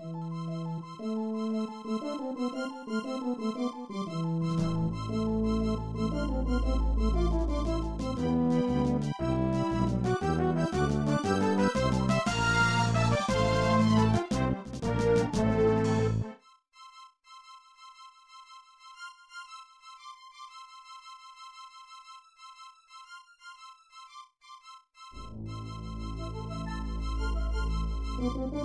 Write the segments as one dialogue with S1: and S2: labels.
S1: Thank you. Música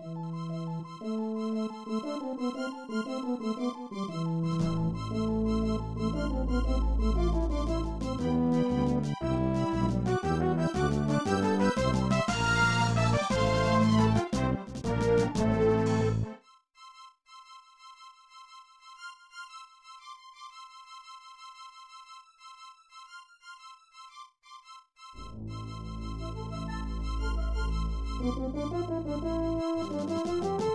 S1: The Thank you.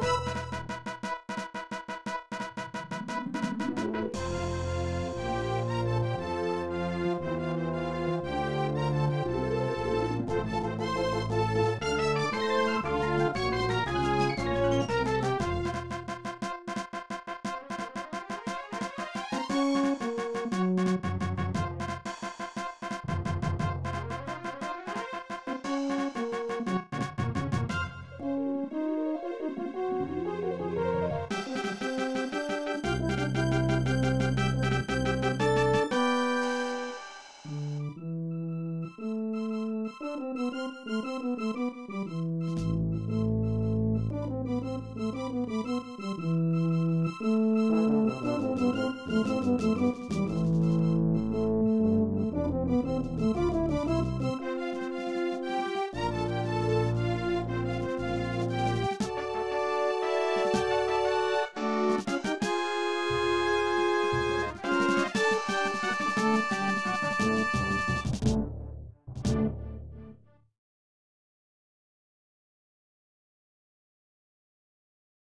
S1: Thank you.